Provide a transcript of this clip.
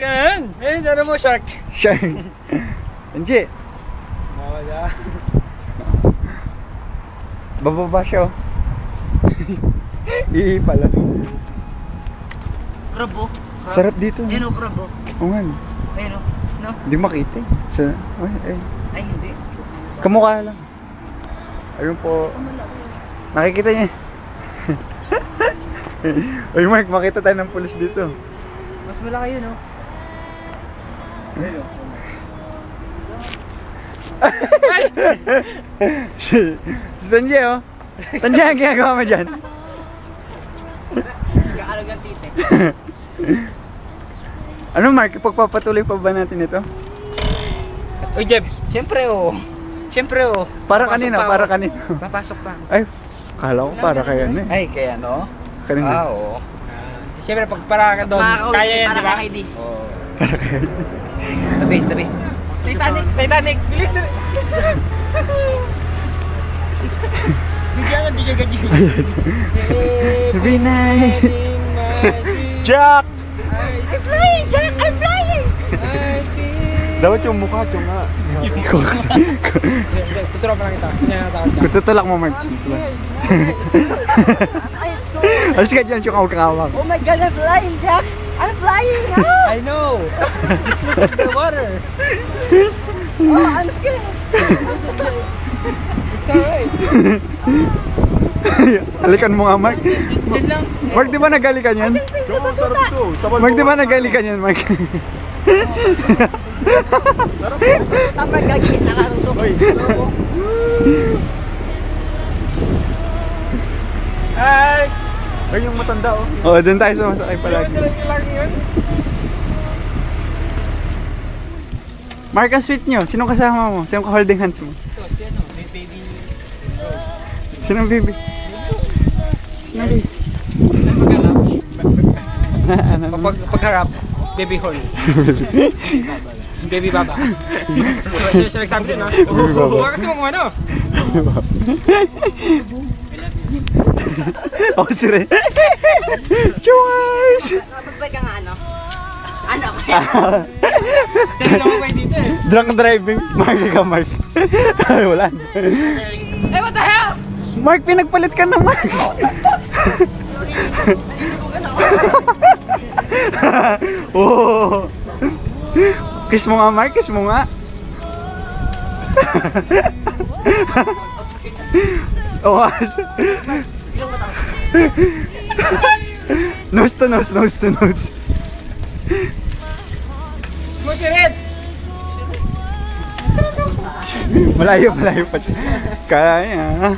Ganun. Eh, ano mo, shark? Shark. Hindi. Mawala. Bababa siya oh. Ii pala. Crab oh. Sarap dito. Ayun oh, crab oh. Oo nga. no. Ayun oh. No? Hindi makita eh. Sa, ay, ay. Ay, hindi. Kamukha lang. Ayun po. Nakikita niya. Ay Mark, makita tayo ng pulis dito. Mas malaki yun, oh. Si, si Sanjay oh. Sanjay, ang ginagawa mo dyan? Kaalagang tite. Ano Mark, ipagpapatuloy pa ba natin ito? Uy, Jeb. Siyempre oh. Siyempre oh. Para Papasok kanino, pa para kanino. Papasok pa. Ay, kala ko para kay ano eh. Ay, kaya no? Kanino. Ah, oo. Siyempre, pag para ka doon, kaya yan, di ba? Oo. Tabi, tabi. Titanic! Titanic! Bilis na Bigyan bigyan ka, Sabi na Jack! I'm flying, Jack! I'm flying! Dapat yung mukha, yung nga. Tuturo pa lang kita. Tutulak mo, Mark. Alis ka dyan, yung kawag Oh my god, I'm flying, Jack! I know! Just look at the water. Oh, I'm scared! It's alright. Halikan mo nga, Mark. Diyan lang. Mark, di ba nagalikan yan? Mark, di ba nagalikan yan, Mark? Tama, gagi, nakaruso. Ay! Ay, yung matanda, oh. Oo, doon tayo sumasakay palagi. lang yun. Mark, ang sweet nyo. Sinong kasama mo? Sinong ka-holding hands mo? Ito, si ano, may baby. Sinong baby? Sinong baby? ano? Pag, pagharap, baby horn. baby baba. Siya siya nagsabi din, ha? Baby baba. Huwag kasi mong ano. Ako si Ren. Cheers! Magbay ka nga, ano? Ano? Dahil lang ako kayo dito, eh. Drunk driving. Mark ka, Mark. Ay, wala. Hey, what the hell? Mark, pinagpalit ka na, Mark. oh. Kiss mo nga, Mark. Kiss mo nga. Oh, nose to nose, nose to nose. Mo si Red! Malayo, malayo pa. Kaya.